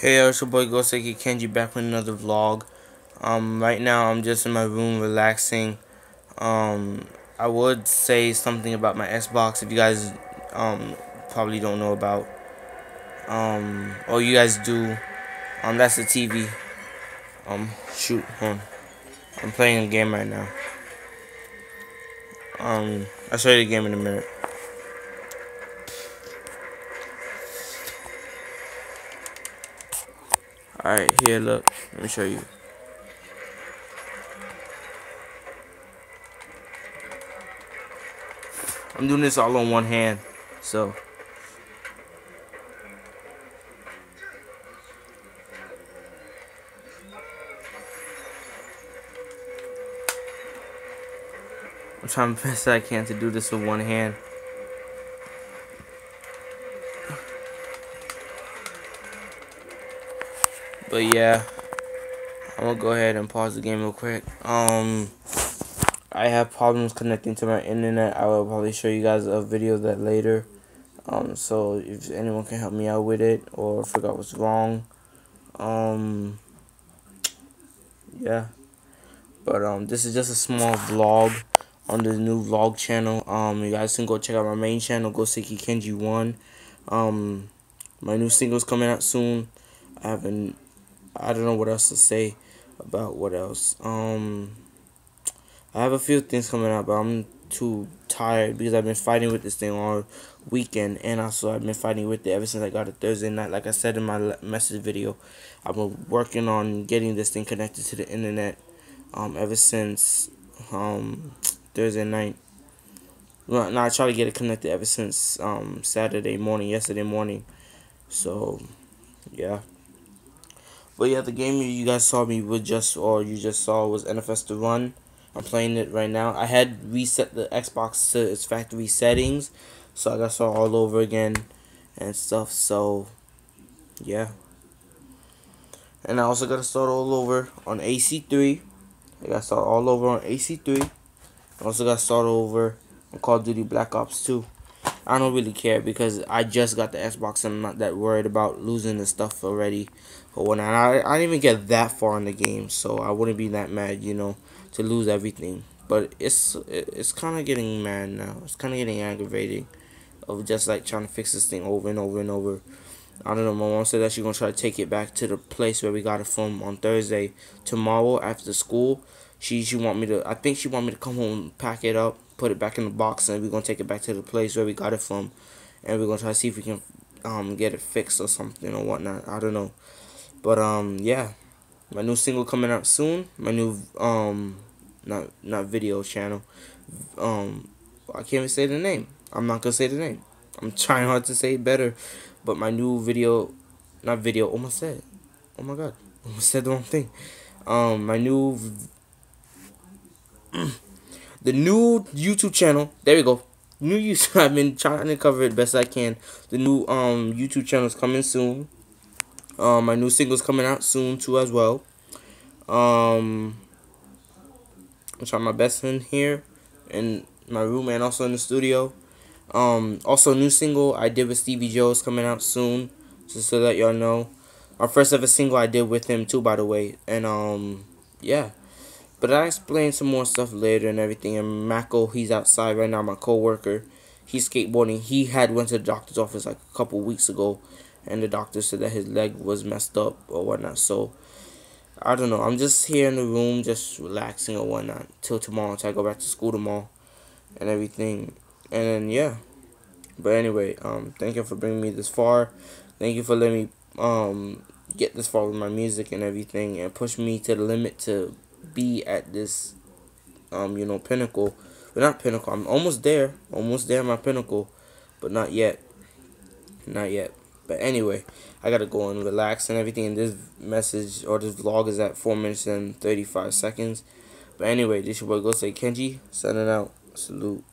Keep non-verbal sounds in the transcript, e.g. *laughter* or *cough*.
Hey, it's your boy Ghost Aka Kenji back with another vlog. Um, right now I'm just in my room relaxing. Um, I would say something about my Xbox if you guys um probably don't know about. Um, or you guys do. Um, that's the TV. Um, shoot, on. I'm playing a game right now. Um, I'll show you the game in a minute. Alright, here, look. Let me show you. I'm doing this all on one hand, so. I'm trying the best I can to do this with one hand. But yeah, I'm gonna go ahead and pause the game real quick. Um, I have problems connecting to my internet. I will probably show you guys a video of that later. Um, so if anyone can help me out with it or figure out what's wrong, um, yeah. But um, this is just a small vlog on the new vlog channel. Um, you guys can go check out my main channel, Go Ghost Aka Kenji One. Um, my new single's coming out soon. I haven't I don't know what else to say about what else. Um, I have a few things coming up, but I'm too tired because I've been fighting with this thing all weekend, and also I've been fighting with it ever since I got it Thursday night. Like I said in my message video, I've been working on getting this thing connected to the internet um, ever since um, Thursday night. Well, no, I tried to get it connected ever since um, Saturday morning, yesterday morning. So, yeah. But yeah, the game you guys saw me with just, or you just saw was NFS The Run. I'm playing it right now. I had reset the Xbox to its factory settings, so I got started all over again and stuff. So, yeah. And I also got to start all over on AC3. I got to start all over on AC3. I also got to start over on Call of Duty Black Ops 2. I don't really care because I just got the Xbox and I'm not that worried about losing the stuff already or whatnot. I, I didn't even get that far in the game, so I wouldn't be that mad, you know, to lose everything. But it's it's kind of getting mad now. It's kind of getting aggravating of just like trying to fix this thing over and over and over. I don't know. My mom said that she's gonna try to take it back to the place where we got it from on Thursday. Tomorrow after school, she she want me to. I think she want me to come home, pack it up, put it back in the box, and we're gonna take it back to the place where we got it from, and we're gonna try to see if we can um get it fixed or something or whatnot. I don't know, but um yeah, my new single coming out soon. My new um not not video channel. Um, I can't even say the name. I'm not gonna say the name. I'm *laughs* trying hard to say it better, but my new video, not video, almost said. Oh my god, *laughs* almost said the wrong thing. Um, my new *clears throat* the new YouTube channel. There we go. New YouTube. *laughs* I've been trying to cover it best I can. The new um YouTube channel is coming soon. Um, my new single's coming out soon too as well. Um, I'm trying my best in here in my room and also in the studio. Um, also new single I did with Stevie Joe is coming out soon. Just to let y'all know. Our first ever single I did with him too, by the way. And um, yeah. But I explain some more stuff later and everything. And Mako, he's outside right now, my co-worker. He's skateboarding. He had went to the doctor's office like a couple weeks ago. And the doctor said that his leg was messed up or whatnot. So, I don't know. I'm just here in the room just relaxing or whatnot. Till tomorrow, until I go back to school tomorrow. And everything. And then, yeah. But anyway, um, thank you for bringing me this far. Thank you for letting me um get this far with my music and everything and push me to the limit to be at this um you know pinnacle. But not pinnacle i'm almost there almost there my pinnacle but not yet not yet. But anyway i gotta go and relax and everything and this message or this vlog is at 4 minutes and 35 seconds. But anyway this your boy Ghost Aka Kenji signing out. Salute